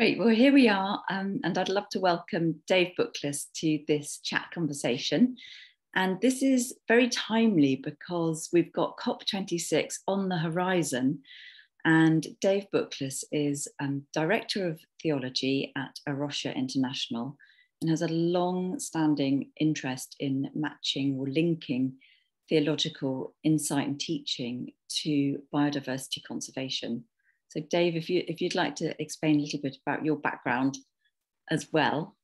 Great. Well, here we are, um, and I'd love to welcome Dave Bookless to this chat conversation. And this is very timely because we've got COP26 on the horizon. And Dave Bookless is um, Director of Theology at A Rocha International and has a long standing interest in matching or linking theological insight and teaching to biodiversity conservation. So Dave, if, you, if you'd like to explain a little bit about your background as well.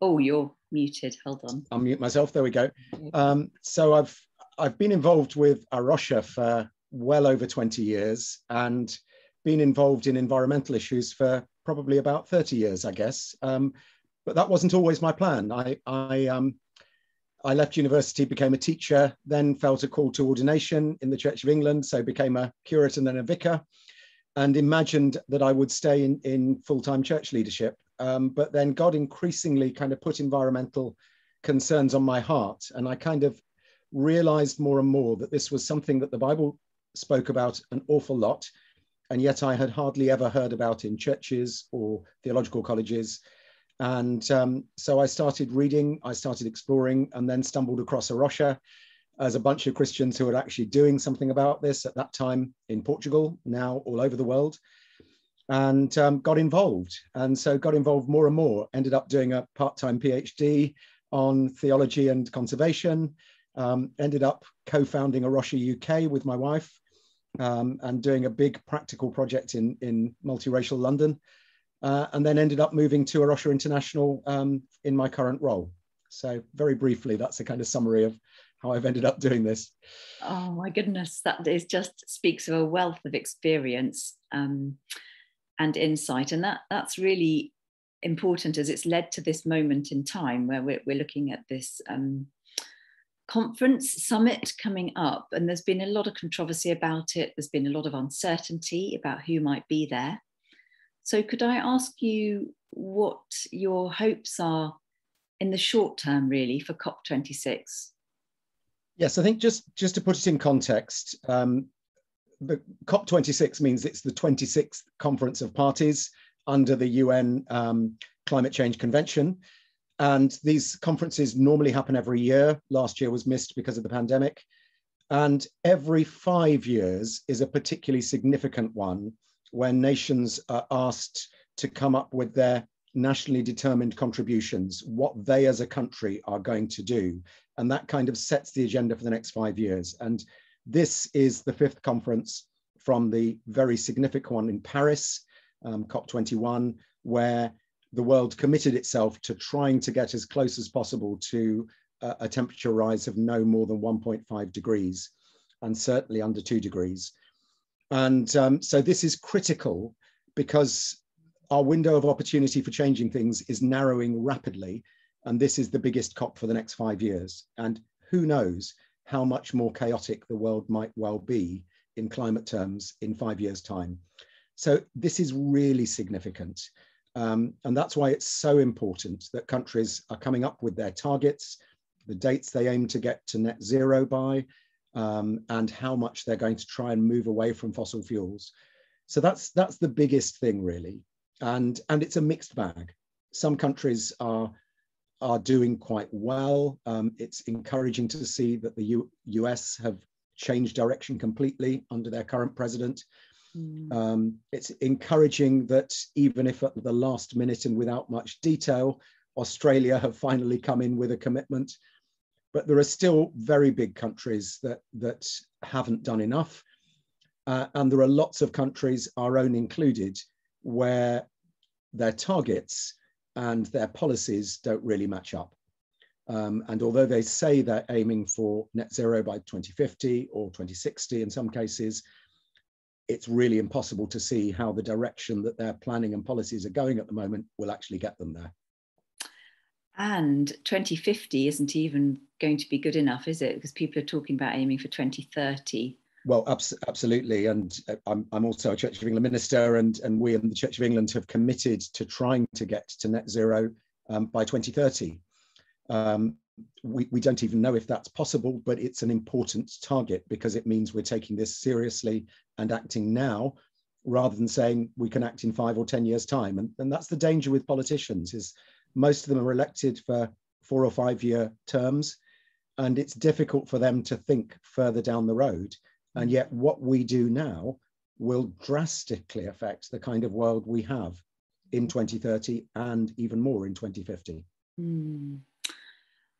Oh, you're muted, hold on. I'll mute myself, there we go. Um, so I've, I've been involved with A Rocha for well over 20 years and been involved in environmental issues for probably about 30 years, I guess. Um, but that wasn't always my plan. I, I um, I left university, became a teacher, then felt a call to ordination in the Church of England, so became a curate and then a vicar, and imagined that I would stay in, in full-time church leadership. Um, but then God increasingly kind of put environmental concerns on my heart, and I kind of realized more and more that this was something that the Bible spoke about an awful lot, and yet I had hardly ever heard about in churches or theological colleges. And um, so I started reading, I started exploring, and then stumbled across A Rocha as a bunch of Christians who were actually doing something about this at that time in Portugal, now all over the world, and um, got involved. And so got involved more and more, ended up doing a part time PhD on theology and conservation, um, ended up co founding A Rocha UK with my wife. Um, and doing a big practical project in, in multiracial London uh, and then ended up moving to A Rocha International um, in my current role. So very briefly, that's a kind of summary of how I've ended up doing this. Oh my goodness, that is just speaks of a wealth of experience um, and insight, and that that's really important as it's led to this moment in time where we're, we're looking at this um, conference summit coming up, and there's been a lot of controversy about it. There's been a lot of uncertainty about who might be there. So, could I ask you what your hopes are in the short term, really, for COP26? Yes, I think just just to put it in context, um, the COP26 means it's the 26th conference of parties under the UN um, Climate Change Convention. And these conferences normally happen every year. Last year was missed because of the pandemic. And every five years is a particularly significant one when nations are asked to come up with their nationally determined contributions, what they as a country are going to do. And that kind of sets the agenda for the next five years. And this is the fifth conference from the very significant one in Paris, um, COP21, where the world committed itself to trying to get as close as possible to a, a temperature rise of no more than 1.5 degrees, and certainly under two degrees. And um, so this is critical because our window of opportunity for changing things is narrowing rapidly. And this is the biggest COP for the next five years. And who knows how much more chaotic the world might well be in climate terms in five years' time. So this is really significant. Um, and that's why it's so important that countries are coming up with their targets, the dates they aim to get to net zero by, um, and how much they're going to try and move away from fossil fuels. So that's that's the biggest thing really, and and it's a mixed bag. Some countries are are doing quite well. Um, it's encouraging to see that the U US have changed direction completely under their current president. Mm. Um, it's encouraging that even if at the last minute and without much detail, Australia have finally come in with a commitment but there are still very big countries that, that haven't done enough. Uh, and there are lots of countries, our own included, where their targets and their policies don't really match up. Um, and although they say they're aiming for net zero by 2050 or 2060 in some cases, it's really impossible to see how the direction that their planning and policies are going at the moment will actually get them there. And 2050 isn't even going to be good enough, is it? Because people are talking about aiming for 2030. Well, abs- absolutely. And uh, I'm, I'm also a Church of England minister, and, and we in the Church of England have committed to trying to get to net zero um, by 2030. Um, we, we don't even know if that's possible, but it's an important target because it means we're taking this seriously and acting now rather than saying we can act in five or 10 years' time. And, and that's the danger with politicians is most of them are elected for four or five year terms, and it's difficult for them to think further down the road. And yet what we do now will drastically affect the kind of world we have in 2030 and even more in 2050. Mm.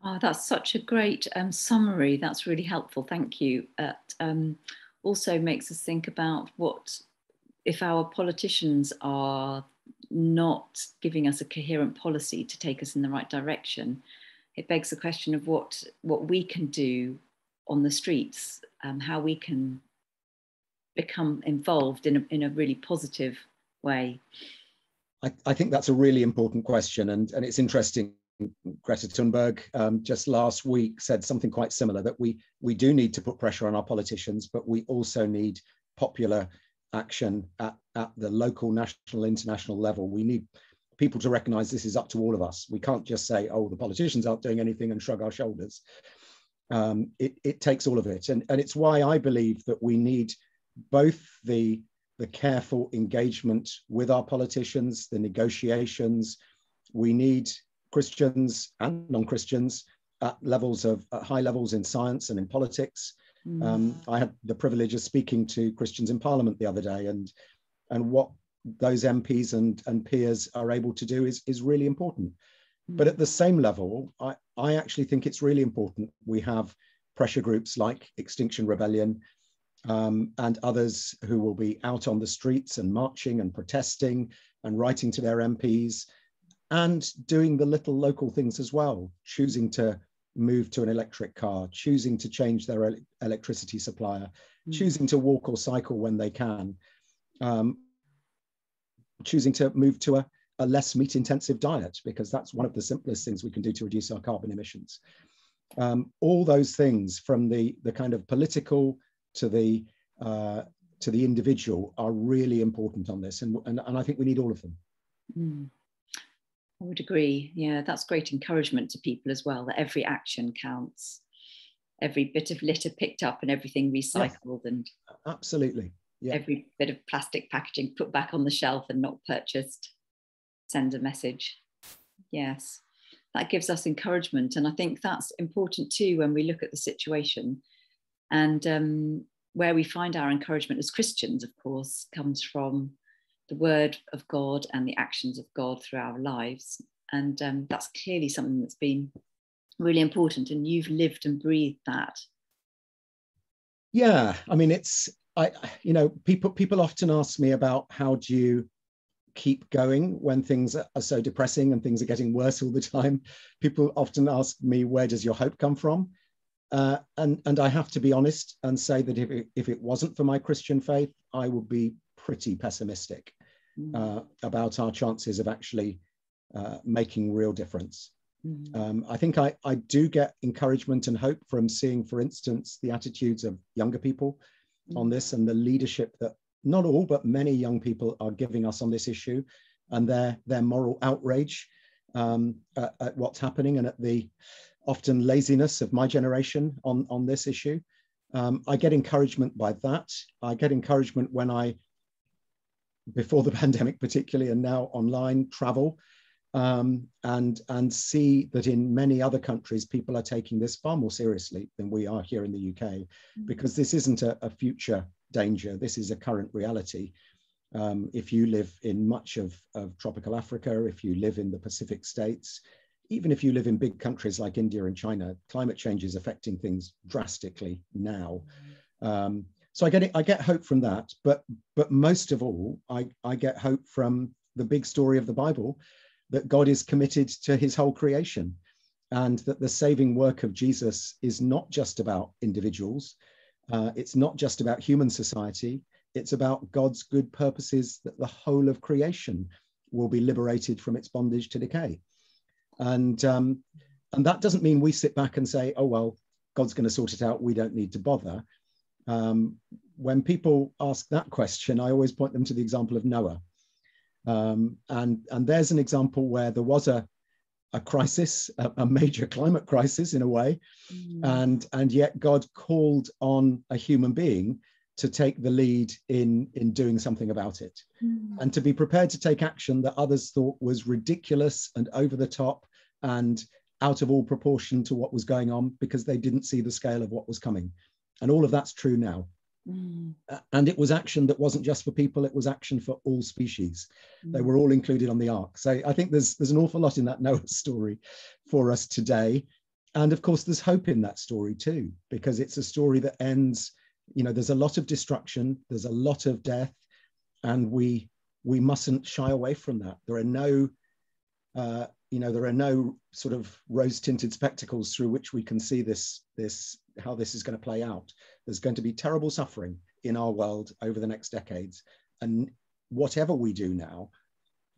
Oh, that's such a great um, summary. That's really helpful. Thank you. It um, also makes us think about what if our politicians are not giving us a coherent policy to take us in the right direction, it begs the question of what what we can do on the streets, um, how we can become involved in a, in a really positive way. I, I think that's a really important question, and and it's interesting. Greta Thunberg um, just last week said something quite similar that we we do need to put pressure on our politicians, but we also need popular action at, at the local, national, international level. We need people to recognize this is up to all of us. We can't just say, oh, the politicians aren't doing anything and shrug our shoulders. Um, it, it takes all of it. And, and it's why I believe that we need both the, the careful engagement with our politicians, the negotiations. We need Christians and non-Christians at levels of at high levels in science and in politics. Mm. Um, I had the privilege of speaking to Christians in Parliament the other day, and and what those MPs and, and peers are able to do is, is really important. Mm. But at the same level, I, I actually think it's really important we have pressure groups like Extinction Rebellion um, and others who will be out on the streets and marching and protesting and writing to their MPs and doing the little local things as well, choosing to move to an electric car, choosing to change their el electricity supplier, mm. choosing to walk or cycle when they can, um, choosing to move to a, a less meat intensive diet, because that's one of the simplest things we can do to reduce our carbon emissions. Um, all those things from the, the kind of political to the, uh, to the individual are really important on this. And, and, and I think we need all of them. Mm. I would agree. Yeah, that's great encouragement to people as well that every action counts, every bit of litter picked up and everything recycled, and absolutely, yeah. every bit of plastic packaging put back on the shelf and not purchased. sends a message. Yes, that gives us encouragement, and I think that's important too when we look at the situation, and um, where we find our encouragement as Christians, of course, comes from the word of God and the actions of God through our lives. And um, that's clearly something that's been really important. And you've lived and breathed that. Yeah, I mean, it's I, you know, people people often ask me about how do you keep going when things are so depressing and things are getting worse all the time. People often ask me, where does your hope come from? Uh, and and I have to be honest and say that if it, if it wasn't for my Christian faith, I would be pretty pessimistic. Mm. uh, about our chances of actually uh, making real difference. Mm. Um, I think I, I do get encouragement and hope from seeing, for instance, the attitudes of younger people mm. on this and the leadership that not all, but many young people are giving us on this issue and their, their moral outrage um, at, at, what's happening and at the often laziness of my generation on, on this issue. Um, I get encouragement by that. I get encouragement when I before the pandemic particularly and now online travel um, and and see that in many other countries people are taking this far more seriously than we are here in the UK mm-hmm. because this isn't a, a, future danger this is a current reality um, if you live in much of, of tropical Africa if you live in the Pacific states even if you live in big countries like India and China climate change is affecting things drastically now mm-hmm. um, so I get it, I get hope from that, but but most of all, I, I get hope from the big story of the Bible that God is committed to his whole creation and that the saving work of Jesus is not just about individuals. Uh, it's not just about human society. It's about God's good purposes that the whole of creation will be liberated from its bondage to decay. And, um, and that doesn't mean we sit back and say, oh, well, God's going to sort it out. We don't need to bother. Um, when people ask that question, I always point them to the example of Noah. Um, and, and there's an example where there was a, a crisis, a, a major climate crisis in a way, mm. and, and yet God called on a human being to take the lead in, in doing something about it mm. and to be prepared to take action that others thought was ridiculous and over the top and out of all proportion to what was going on because they didn't see the scale of what was coming. And all of that's true now. Mm. And it was action that wasn't just for people, it was action for all species. Mm. They were all included on the ark. So I think there's, there's an awful lot in that Noah story for us today. And of course, there's hope in that story too, because it's a story that ends, you know, there's a lot of destruction, there's a lot of death, and we we mustn't shy away from that. There are no uh, you know there are no sort of rose tinted spectacles through which we can see this this how this is going to play out. There's going to be terrible suffering in our world over the next decades and whatever we do now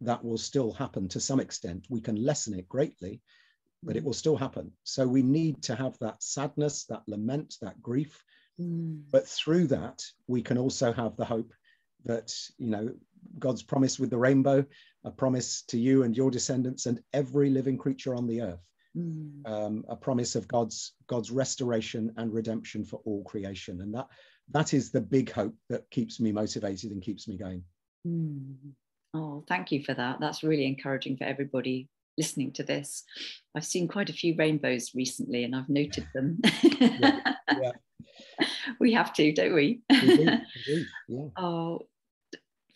that will still happen to some extent. We can lessen it greatly but it will still happen. So we need to have that sadness that lament that grief. Mm. but through that we can also have the hope that you know god's promise with the rainbow a promise to you and your descendants and every living creature on the earth. Mm. Um, a promise of God's God's restoration and redemption for all creation, and that that is the big hope that keeps me motivated and keeps me going. Mm. Oh, thank you for that. That's really encouraging for everybody listening to this. I've seen quite a few rainbows recently, and I've noted them. yeah, yeah. we have to, don't we? Indeed, indeed, yeah. Oh,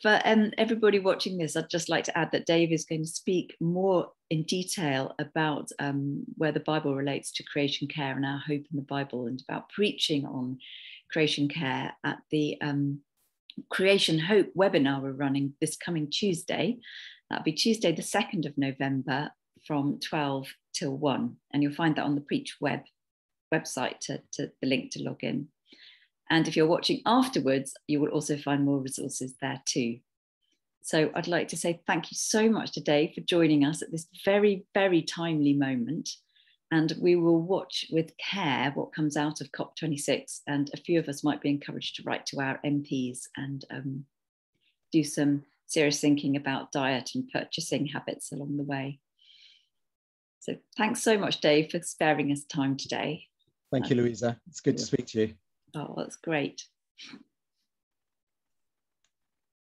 for um, everybody watching this, I'd just like to add that Dave is going to speak more in detail about um, where the Bible relates to creation care and our hope in the Bible, and about preaching on creation care at the um, Creation Hope webinar we're running this coming Tuesday. That'll be Tuesday, the 2nd of November from 12 till 1. And you'll find that on the Preach web website to, to the link to log in. And if you're watching afterwards, you will also find more resources there too. So I'd like to say thank you so much today for joining us at this very, very timely moment. And we will watch with care what comes out of COP26. And a few of us might be encouraged to write to our MPs and um, do some serious thinking about diet and purchasing habits along the way. So thanks so much, Dave, for sparing us time today. Thank you, Louisa. It's good to speak to you. Oh, that's great.